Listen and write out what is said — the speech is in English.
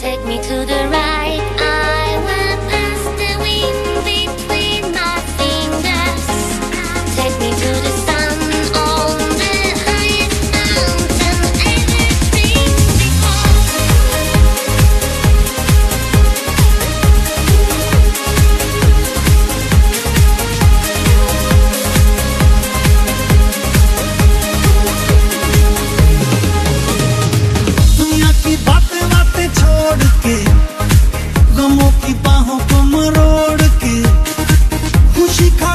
take me to the right. I will pass the wind between my fingers. Take me to the Chicago.